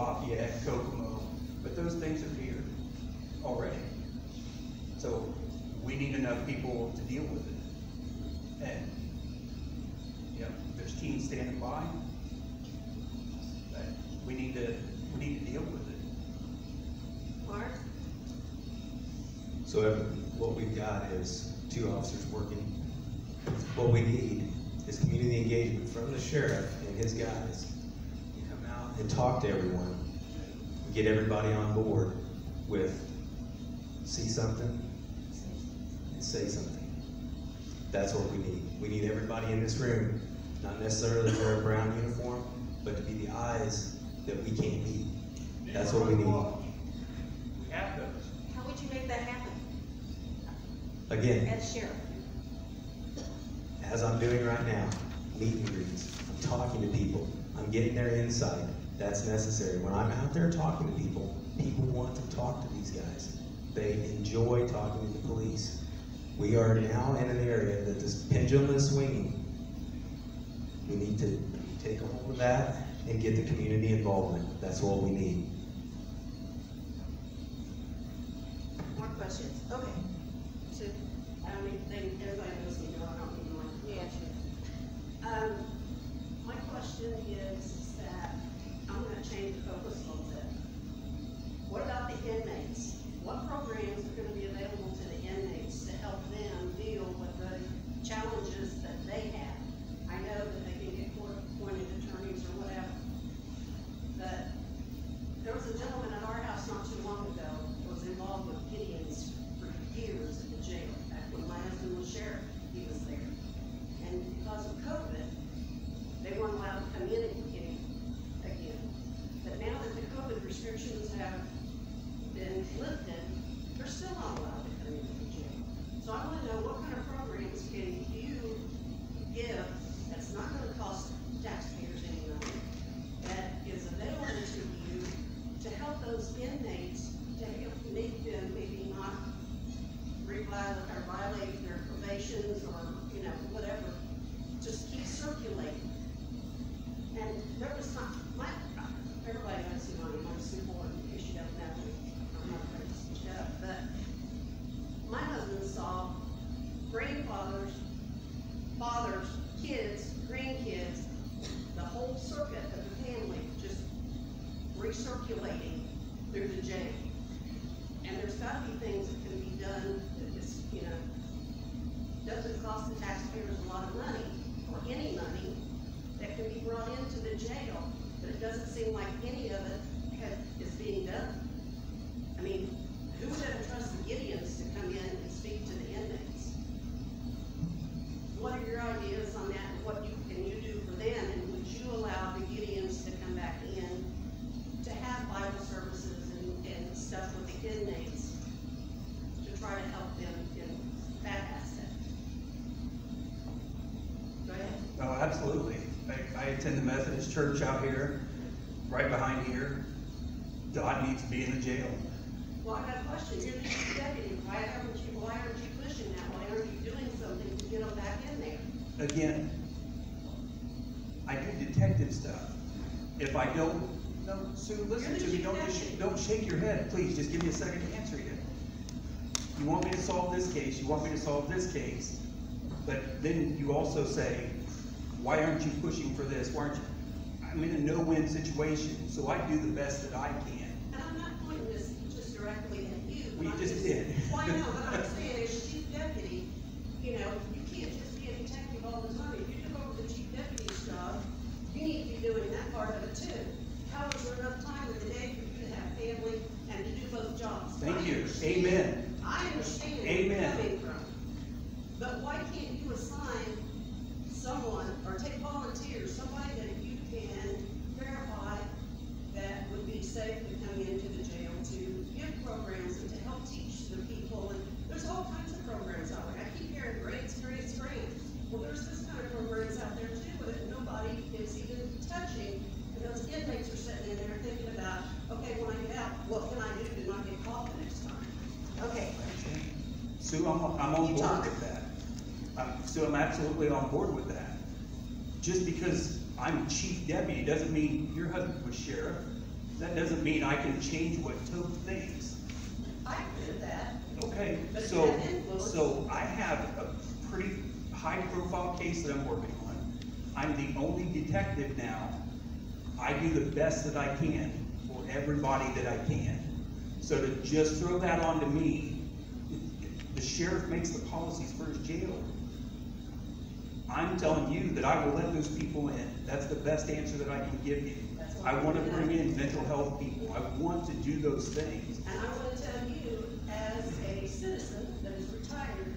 Lafayette, Kokomo, but those things are here already. So we need enough people to deal with it. And, you know, there's teams standing by. But we need to, we need to deal with it. Mark? So Evan, what we've got is two officers working. What we need is community engagement from the sheriff and his guys to come out and talk to everyone, get everybody on board with, see something, and say something. That's what we need. We need everybody in this room, not necessarily to wear a brown uniform, but to be the eyes that we can't be. That's what we need. We have those. How would you make that happen Again, as sheriff? as I'm doing right now, meet and greets. I'm talking to people. I'm getting their insight. That's necessary. When I'm out there talking to people, people want to talk to these guys. They enjoy talking to the police. We are now in an area that this pendulum is swinging. We need to take a hold of that and get the community involvement. That's what we need. More questions? Okay. Absolutely. I, I attend the Methodist church out here, right behind here. God needs to be in the jail. Well, I got a question, you're the chief deputy, why haven't you, why aren't you pushing that, why aren't you doing something to get them back in there? Again, I do detective stuff. If I don't, no, Sue, listen to me, don't, just- don't shake your head, please, just give me a second to answer you. You want me to solve this case, you want me to solve this case, but then you also say, why aren't you pushing for this, why aren't you? I'm in a no-win situation, so I do the best that I can. And I'm not pointing this just directly at you. We I'm just did. Well, I know, but I'm saying as chief deputy, you know, you can't just be a detective all the time. If you took over the chief deputy's job, you need to be doing that part of it too. How is there enough time in the day for you to have family and to do both jobs? Thank I you. understand. Amen. I understand where you're Amen. coming from. But why can't you assign someone, or take volunteers, somebody that you can verify that would be safe to come into the jail to give programs and to help teach the people, and there's all kinds of programs out there. I keep hearing grants, grants, grants. Well, there's this kind of programs out there too, that nobody is even touching, and those inmates are sitting in there thinking about, okay, when I get out, what can I do to not get caught the next time? Okay. Sue, I'm, I'm on board talk. with that. Um, Sue, I'm absolutely on board with that. Just because I'm chief deputy doesn't mean your husband was sheriff, That doesn't mean I can change what Tobe thinks. I agree with that. Okay, But so, you have influence- so I have a pretty high-profile case that I'm working on. I'm the only detective now. I do the best that I can for everybody that I can. So to just throw that onto me, the sheriff makes the policies for his jail. I'm telling you that I will let those people in. That's the best answer that I can give you. I wanna bring in mental health people. I want to do those things. And I wanna tell you, as a citizen that is retired,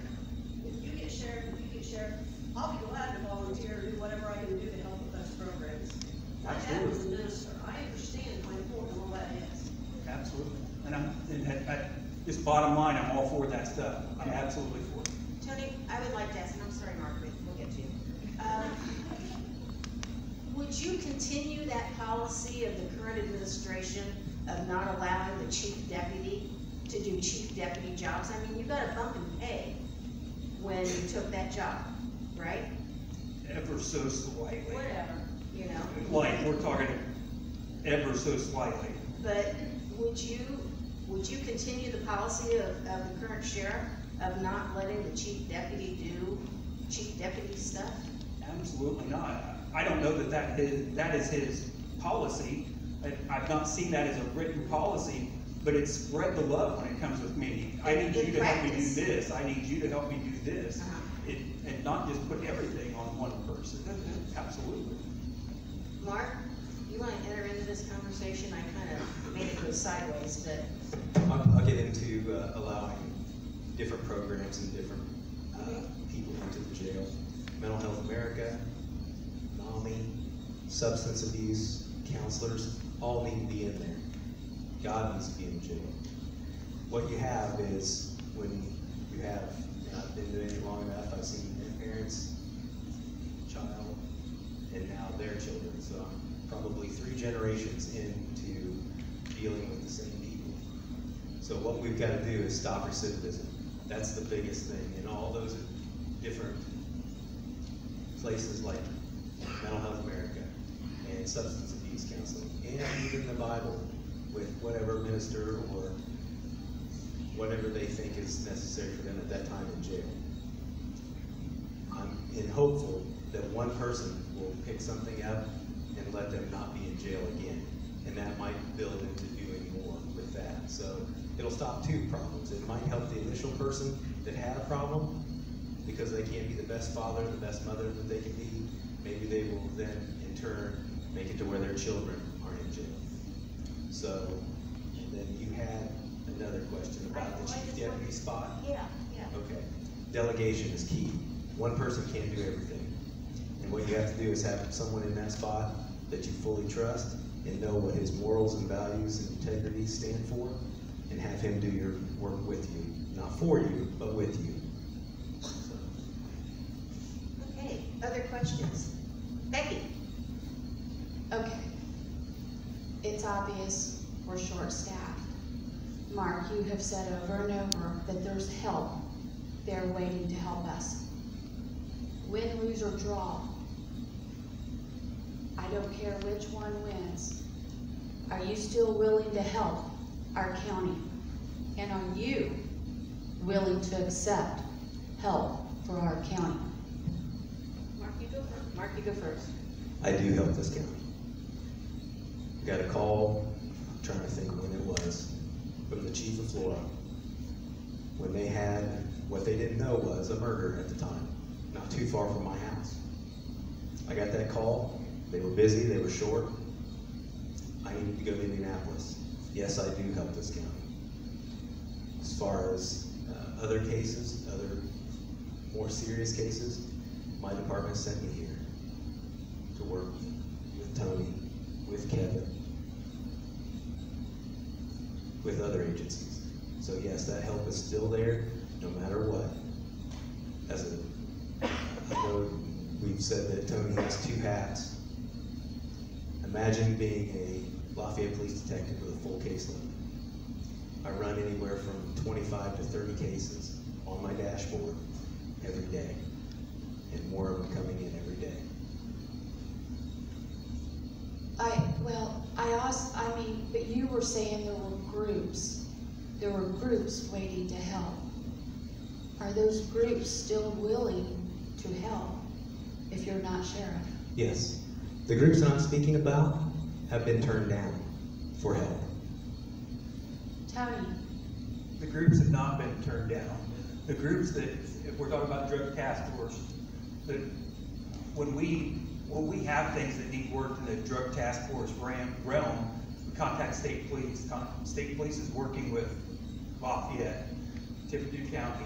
if you get sheriff, if you get sheriff, I'll be glad to volunteer, or do whatever I can do to help with those programs. My dad was a minister, I understand how important all that is. Absolutely. And I'm, and I, I, just bottom line, I'm all for that stuff. I'm absolutely for it. Tony, I would like to ask, and I'm sorry, Margaret, we'll get to you. Um, Would you continue that policy of the current administration of not allowing the chief deputy to do chief deputy jobs? I mean, you got a bump in pay when you took that job, right? Ever so slightly. Whatever, you know? Like, we're talking ever so slightly. But would you, would you continue the policy of, of the current sheriff of not letting the chief deputy do chief deputy stuff? Absolutely not. I don't know that that is, that is his policy. I, I've not seen that as a written policy, but it's spread the love when it comes with me. I need you to help me do this, I need you to help me do this. Uh-huh. It, and not just put everything on one person. Absolutely. Mark, you wanna enter into this conversation? I kinda made it go sideways, but, I'll, I'll get into uh, allowing different programs and different uh, people into the jail. Mental Health America, NAMI, substance abuse, counselors, all need to be in there. God needs to be in jail. What you have is when you have, and I've been doing it long enough, I've seen parents, child, and now their children. So I'm probably three generations into dealing with the same. So what we've got to do is stop recidivism. That's the biggest thing. in all those different places like Mental Health America and Substance Abuse Counseling, and even the Bible with whatever minister or whatever they think is necessary for them at that time in jail. I'm in hopeful that one person will pick something up and let them not be in jail again. And that might build into with that. So it'll stop two problems. It might help the initial person that had a problem because they can't be the best father, the best mother that they can be. Maybe they will then in turn make it to where their children aren't in jail. So, and then you had another question about the chief deputy spot. yeah, yeah. Okay, delegation is key. One person can't do everything. And what you have to do is have someone in that spot that you fully trust and know what his morals and values and integrity stand for, and have him do your work with you. Not for you, but with you. Okay, other questions? Becky? Okay. It's obvious we're short-staffed. Mark, you have said over and over that there's help there waiting to help us. Win, lose, or draw. I don't care which one wins. Are you still willing to help our county? And are you willing to accept help for our county? Mark, you go first. Mark, you go first. I do help this county. I got a call, I'm trying to think when it was, from the chief of Flora. When they had, what they didn't know was a murder at the time, not too far from my house. I got that call, they were busy, they were short. I needed to go to Indianapolis. Yes, I do help this county. As far as uh, other cases, other more serious cases, my department sent me here to work with Tony, with Kevin, with other agencies. So yes, that help is still there, no matter what. As a, I know we've said that Tony has two hats. Imagine being a Lafayette Police Detective with a full caseload. I run anywhere from twenty-five to thirty cases on my dashboard every day, and more of them coming in every day. I, well, I also, I mean, but you were saying there were groups, there were groups waiting to help. Are those groups still willing to help if you're not sheriff? Yes. The groups that I'm speaking about have been turned down for help. Tony, The groups have not been turned down. The groups that, if we're talking about drug task force, that, when we, when we have things that need work in the drug task force realm, we contact state police. Con- State police is working with Lafayette, Tippecanoe County.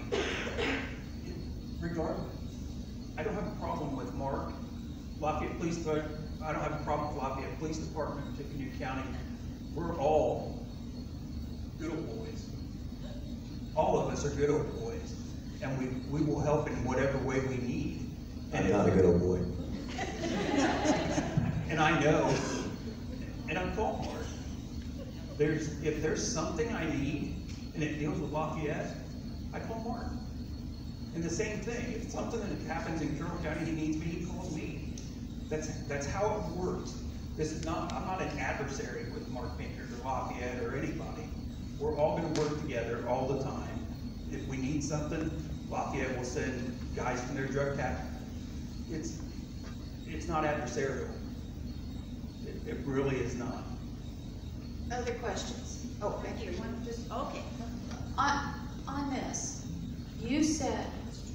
Regardless, I don't have a problem with Mark, Lafayette Police, but I don't have a problem with Lafayette Police Department, Tippecanoe County. We're all good old boys. All of us are good old boys, and we, we will help in whatever way we need. And I'm not a good old boy. And I know, and I'm called for. There's, if there's something I need, and it deals with Lafayette, I call Mark. And the same thing, if something that happens in Carroll County, he needs me, he calls me. That's, that's how it works. This is not, I'm not an adversary with Mark Pinkers or Lafayette or anybody. We're all gonna work together all the time. If we need something, Lafayette will send guys from their drug task. It's, it's not adversarial. It, it really is not. Other questions? Oh, thank you. One, just, okay. on, on this, you said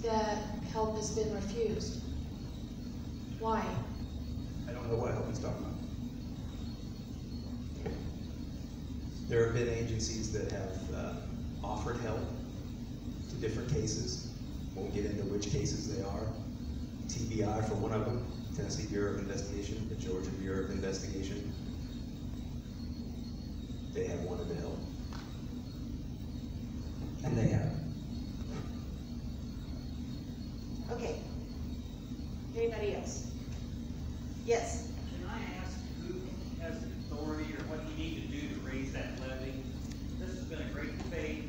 that help has been refused. Why? I don't know what help he's talking about. There have been agencies that have uh, offered help to different cases. Won't get into which cases they are. TBI for one of them, Tennessee Bureau of Investigation, the Georgia Bureau of Investigation. They have wanted to help. And they have. Okay. Anybody else? Yes, Can I ask who has the authority or what you need to do to raise that levy? This has been a great debate,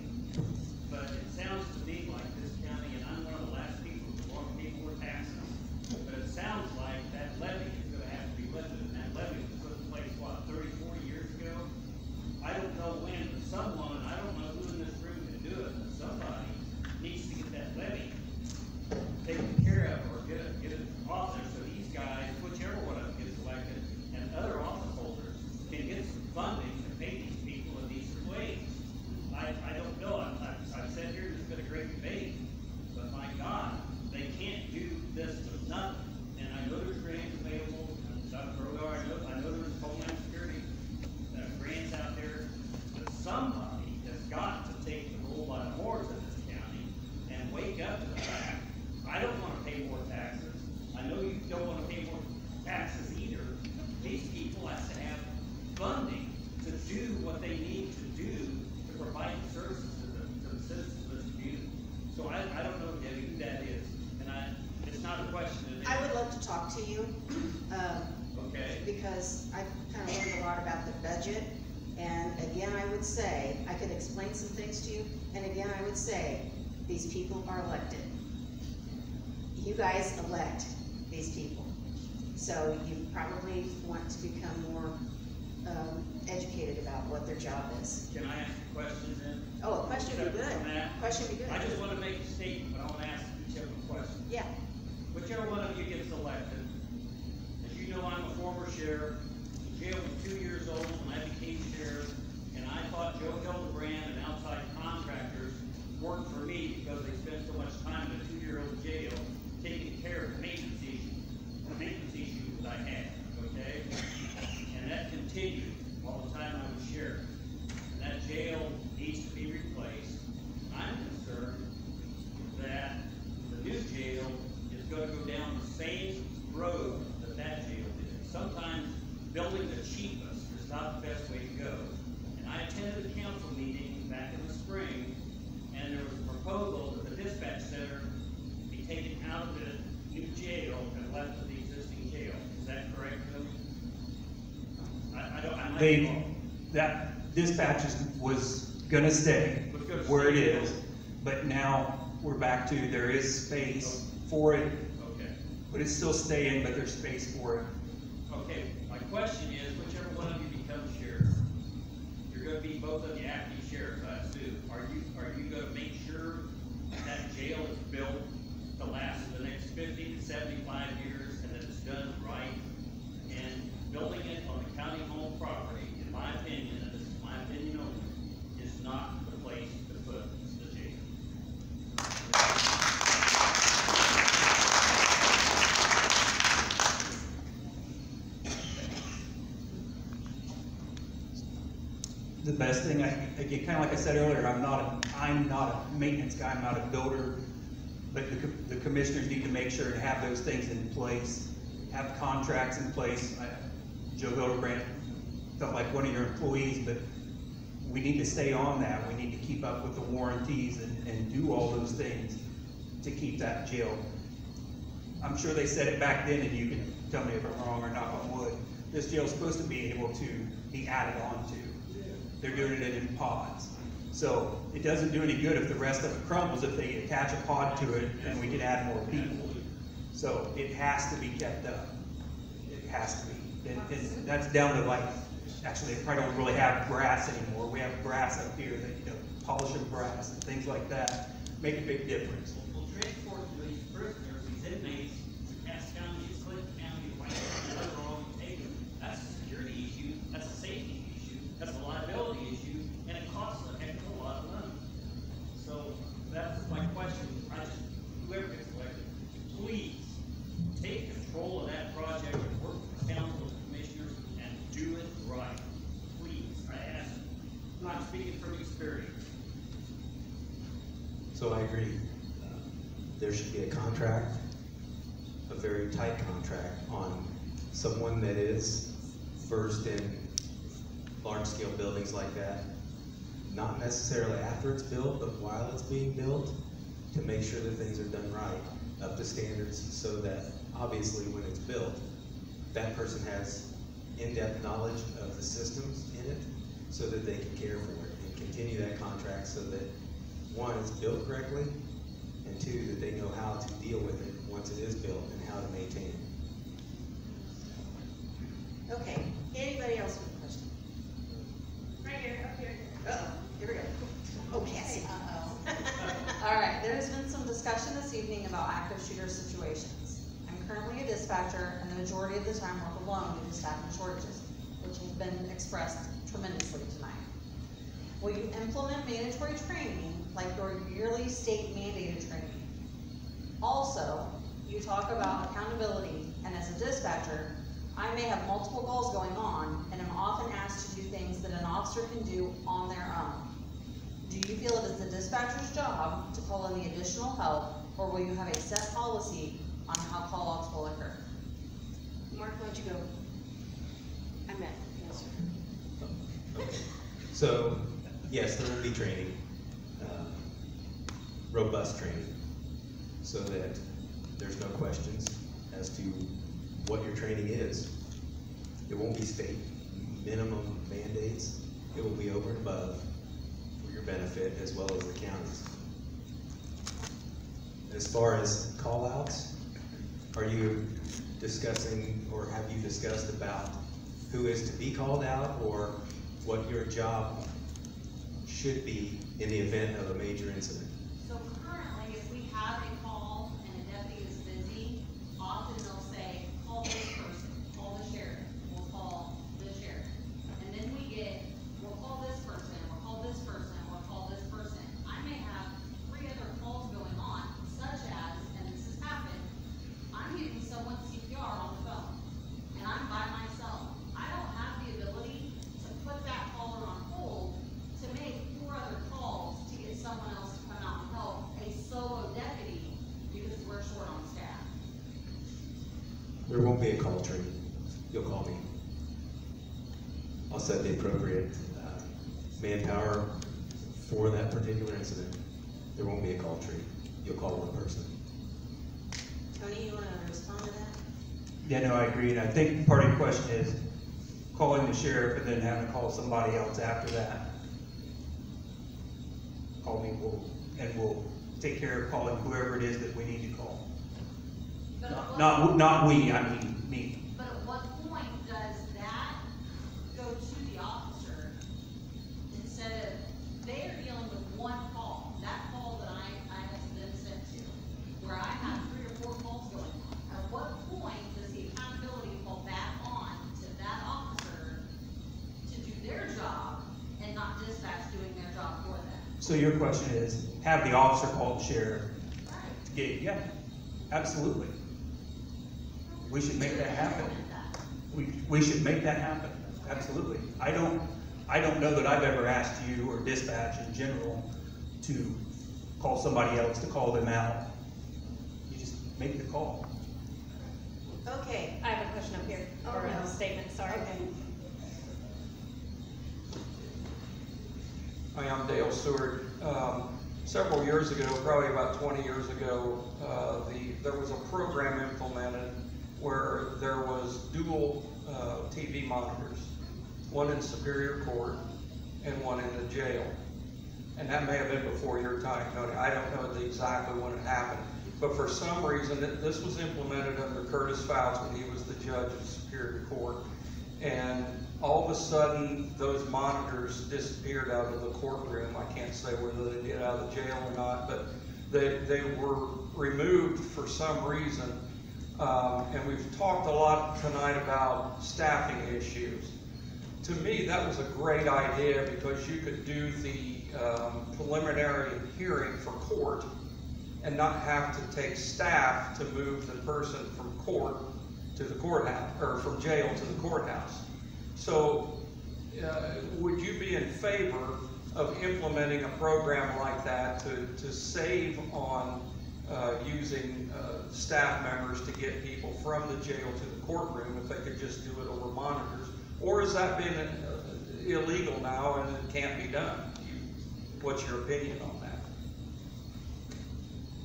but it sounds to me like this county, and I'm one of the last people to want to pay more taxes, but it sounds like that levy is gonna have to be lifted, and that levy was put in place, what, 30, 40 years ago? I don't know when, but someone, I don't know who in this room can do it, but somebody needs to get that levy taken care of or get it, get it off there so these guys, whichever one of them gets elected, and other office holders can get some funding to pay these people a decent wage. I, I don't know, I've, I've, I've said here, there's been a great debate, but my God, they can't do this with nothing. And I know there's grants available, South Dakota, I know, I know there's Homeland Security, uh, grants out there, but somebody has got to take the bull by the horns in this county and wake up to the fact, I don't wanna pay more taxes. I know you don't wanna pay more taxes either. These people have to have funding to do what they need to do to provide the services to the, to the citizens of this community. So I, I don't know, Debbie, who that is, and I, it's not a question of. I would love to talk to you, um, Okay, because I've kind of learned a lot about the budget. And again, I would say, I could explain some things to you, and again, I would say, these people are elected. You guys elect these people. So you probably want to become more, um, educated about what their job is. can I ask a question then? Oh, a question would be good. Question would be good. I just wanna make a statement, but I wanna ask each of a question. Yeah, Whichever one of you gets elected, as you know, I'm a sheriff. Jail was two years old when I became sheriff, and I thought Joe Hildebrand and outside contractors worked for me because they spent so much time in a two-year-old jail taking care of maintenance issues, the maintenance issues that I had, okay? And that continued all the time I was sheriff. And that jail needs to be replaced. I'm concerned that the new jail is gonna go down the same road that that jail did. Sometimes building the cheapest is not the best way to go. And I attended a council meeting back in the spring, and there was a proposal that the dispatch center be taken out of the new jail and left to the existing jail. Is that correct, Bill? I, I don't, I might be They, that dispatch is, was gonna stay where it is, but now we're back to, there is space for it, Okay. but it's still staying, but there's space for it. Okay, my question is, whichever one of you becomes sheriff, you're gonna be both of you acting sheriffs, I assume, are you, are you gonna make sure that jail is built to last for the next fifty to seventy-five years and that it's done right? And building it on the county home property, in my opinion, and this is my opinion only, is not the place to put the jail. the best thing, I, kinda like I said earlier, I'm not, a I'm not a maintenance guy, I'm not a builder. But the, the commissioners need to make sure to have those things in place, have contracts in place. I- Joe Hildebrand felt like one of your employees, but we need to stay on that. We need to keep up with the warranties and, and do all those things to keep that jail. I'm sure they said it back then, and you can tell me if I'm wrong or not on wood. This jail's supposed to be able to be added on to. They're doing it in pods. So it doesn't do any good if the rest of it crumbles, if they attach a pod to it and we can add more people. So it has to be kept up. It has to be. And, and that's down to like, actually, they probably don't really have brass anymore. We have brass up here that, you know, polishing brass and things like that make a big difference. Well, transport these prisoners, these inmates, to Cass County, to Clinton County, to White County, wherever all you take them, that's a security issue, that's a safety issue, that's a liability issue, and it costs a heck of a lot of money. So, that's my question, I just, whoever gets elected, please, take control of that project and work with the council and commissioners and do it right. Please, I ask, you. I'm speaking from experience. So I agree. There should be a contract, a very tight contract on someone that is versed in large-scale buildings like that. Not necessarily after it's built, but while it's being built, to make sure that things are done right, up to standards, so that obviously when it's built, that person has in-depth knowledge of the systems in it, so that they can care for it continue that contract so that one, it's built correctly, and two, that they know how to deal with it once it is built and how to maintain it. Okay, anybody else with a question? Right here, up here. Uh-oh, here we go. Oh, Cassie. Uh-oh. All right, there's been some discussion this evening about active shooter situations. I'm currently a dispatcher, and the majority of the time work alone due to staffing shortages, which has been expressed tremendously tonight. Will you implement mandatory training like your yearly state mandated training? Also, you talk about accountability, and as a dispatcher, I may have multiple calls going on, and am often asked to do things that an officer can do on their own. Do you feel it is the dispatcher's job to call in the additional help, or will you have a set policy on how call-outs will occur? Mark, why don't you go? I meant, yes, sir. So, yes, there will be training, uh, robust training, so that there's no questions as to what your training is. It won't be state minimum mandates, it will be over and above for your benefit as well as the county's. As far as call-outs, are you discussing, or have you discussed about who is to be called out, or what your job should be in the event of a major incident? So currently, if we have a call and a deputy is busy, often they'll say, call this person, call the sheriff, we'll call the sheriff. And then we get, we'll call this person, we'll call this person, we'll call this person. I may have three other calls going on, such as, and this has happened, I'm giving someone CPR on the phone, and I'm by myself. I don't have the ability to put that caller on hold to make four other calls to get someone else to come out and help a solo deputy because we're short on staff. There won't be a call tree. You'll call me. I'll set the appropriate uh, manpower for that particular incident. There won't be a call tree. You'll call one person. Tony, you wanna respond to that? Yeah, no, I agree, and I think part of the question is calling the sheriff and then having to call somebody else after that. Call me, we'll, and we'll take care of calling whoever it is that we need to call. But at Not, not we, I mean, me. But at what point does that go to the officer to job for them. So your question is, have the officer call the sheriff to get, yeah, absolutely. We should make that happen. We, we should make that happen, absolutely. I don't, I don't know that I've ever asked you or dispatch in general to call somebody else to call them out. You just make the call. Okay, I have a question up here, Oh, or no. a statement, sorry. okay. Hi, I'm Dale Seward. Um, Several years ago, probably about 20 years ago, uh, the, there was a program implemented where there was dual uh, TV monitors, one in Superior Court and one in the jail. And that may have been before your time, Tony. I don't know the exactly when it happened. But for some reason, th- this was implemented under Curtis Fouts when he was the judge of Superior Court. And all of a sudden, those monitors disappeared out of the courtroom. I can't say whether they did out of the jail or not, but they, they were removed for some reason. Um, and we've talked a lot tonight about staffing issues. To me, that was a great idea because you could do the um, preliminary hearing for court and not have to take staff to move the person from court to the courthouse, or from jail to the courthouse. So, uh, would you be in favor of implementing a program like that to, to save on uh, using uh, staff members to get people from the jail to the courtroom if they could just do it over monitors? Or has that been uh, illegal now and it can't be done? You- What's your opinion on that?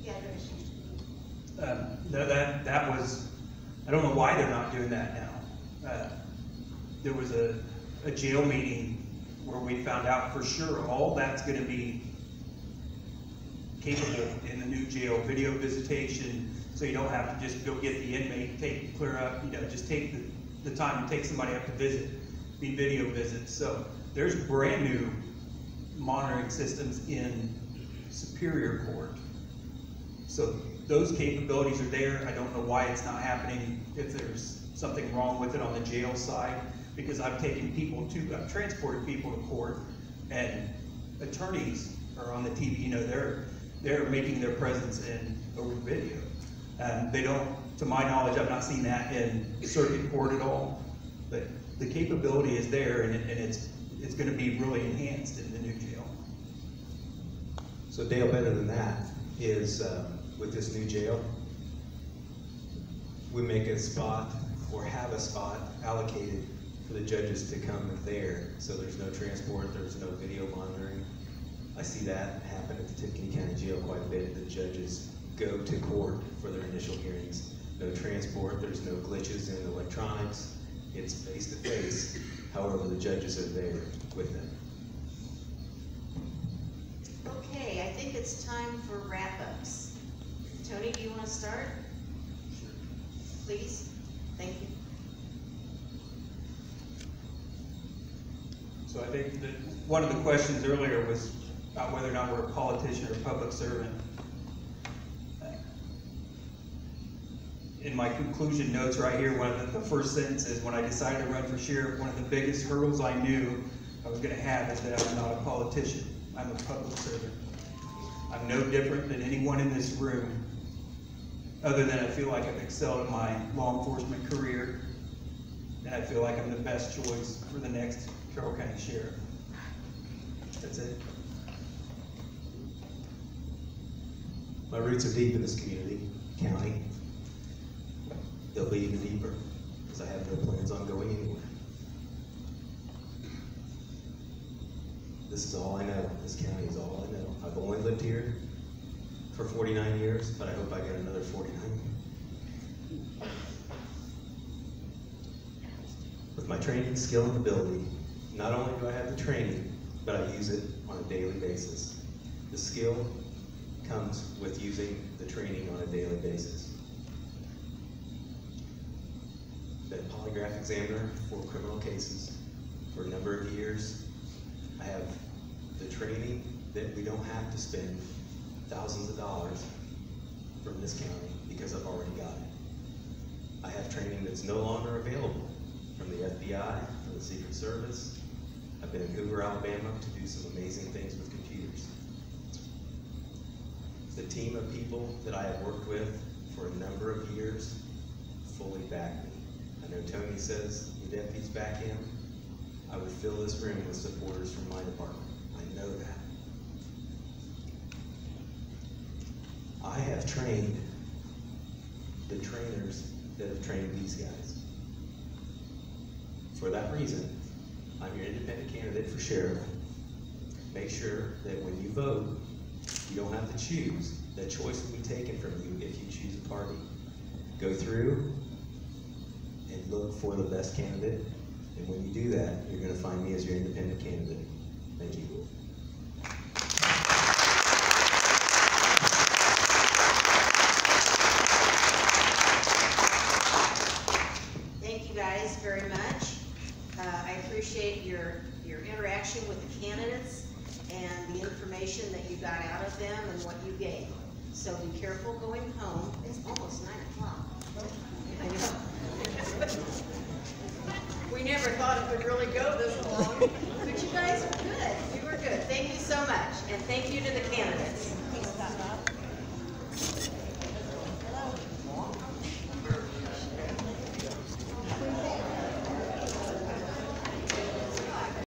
Yeah, there's, Um, no, that, that was, I don't know why they're not doing that now. There was a, a jail meeting where we found out for sure all that's gonna be capable in the new jail, video visitation, so you don't have to just go get the inmate, take, clear up, you know, just take the, the time to take somebody up to visit, be video visits. So there's brand new monitoring systems in Superior Court. So those capabilities are there. I don't know why it's not happening, if there's something wrong with it on the jail side, because I've taken people to, I've transported people to court, and attorneys are on the TV, you know, they're, they're making their presence in over video. Um, they don't, to my knowledge, I've not seen that in circuit court at all, but the capability is there, and it, and it's, it's gonna be really enhanced in the new jail. So Dale, better than that is, um, with this new jail, we make a spot or have a spot allocated for the judges to come there. So there's no transport, there's no video monitoring. I see that happen at the Tiffany County Jail quite a bit. The judges go to court for their initial hearings. No transport, there's no glitches in electronics. It's face to face. However, the judges are there with them. okay, I think it's time for wrap-ups. Tony, do you wanna start? Please, thank you. So I think that one of the questions earlier was about whether or not we're a politician or a public servant. In my conclusion notes right here, one of the, the first sentence is, when I decided to run for sheriff, one of the biggest hurdles I knew I was gonna have is that I'm not a politician, I'm a public servant. I'm no different than anyone in this room, other than I feel like I've excelled in my law enforcement career, and I feel like I'm the best choice for the next Carroll County Sheriff. That's it. My roots are deep in this community, county. They'll be even deeper, because I have no plans on going anywhere. This is all I know. This county is all I know. I've only lived here for forty-nine years, but I hope I get another forty-nine. With my training, skill, and ability, not only do I have the training, but I use it on a daily basis. The skill comes with using the training on a daily basis. I've been polygraph examiner for criminal cases for a number of years. I have the training that we don't have to spend thousands of dollars from this county because I've already got it. I have training that's no longer available from the FBI, from the Secret Service, I've been in Hoover, Alabama to do some amazing things with computers. The team of people that I have worked with for a number of years fully back me. I know Tony says the deputies back him. I would fill this room with supporters from my department. I know that. I have trained the trainers that have trained these guys. For that reason, I'm your independent candidate for sheriff. Make sure that when you vote, you don't have to choose. That choice will be taken from you if you choose a party. Go through and look for the best candidate. And when you do that, you're gonna find me as your independent candidate. Thank you you. So be careful going home. It's almost 9